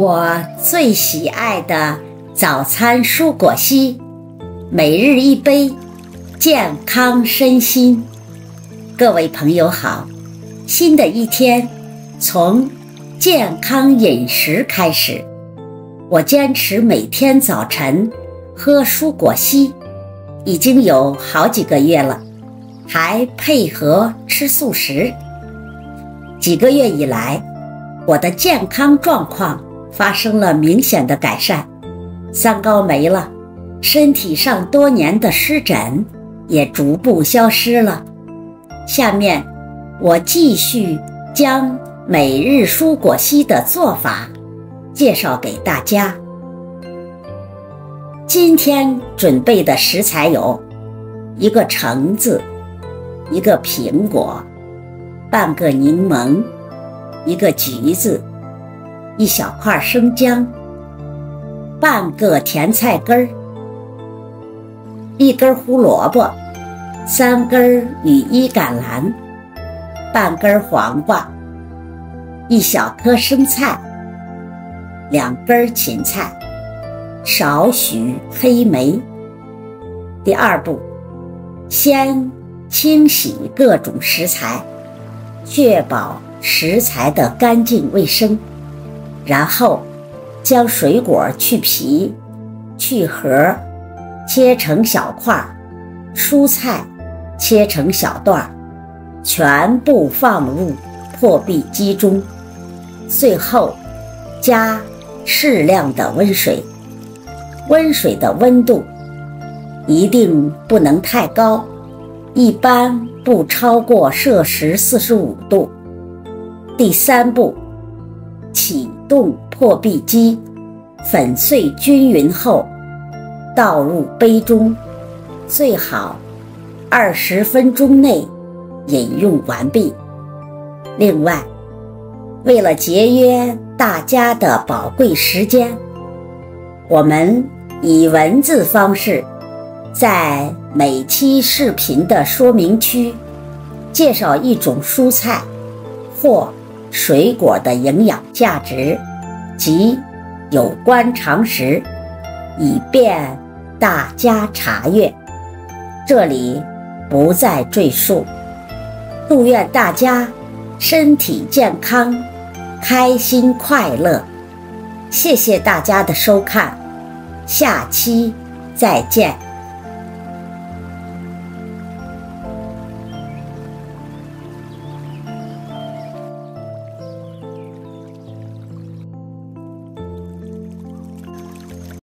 我最喜爱的早餐蔬果昔，每日一杯，健康身心。各位朋友好，新的一天从健康饮食开始。我坚持每天早晨喝蔬果昔，已经有好几个月了，还配合吃素食。几个月以来，我的健康状况。发生了明显的改善，三高没了，身体上多年的湿疹也逐步消失了。下面我继续将每日蔬果昔的做法介绍给大家。今天准备的食材有：一个橙子，一个苹果，半个柠檬，一个橘子。一小块生姜，半个甜菜根儿，一根胡萝卜，三根羽衣甘蓝，半根黄瓜，一小颗生菜，两根芹菜，少许黑莓。第二步，先清洗各种食材，确保食材的干净卫生。然后，将水果去皮、去核，切成小块儿；蔬菜切成小段儿，全部放入破壁机中。最后，加适量的温水，温水的温度一定不能太高，一般不超过摄氏四十五度。第三步，启。动破壁机，粉碎均匀后，倒入杯中，最好二十分钟内饮用完毕。另外，为了节约大家的宝贵时间，我们以文字方式在每期视频的说明区介绍一种蔬菜或。水果的营养价值及有关常识，以便大家查阅。这里不再赘述。祝愿大家身体健康，开心快乐。谢谢大家的收看，下期再见。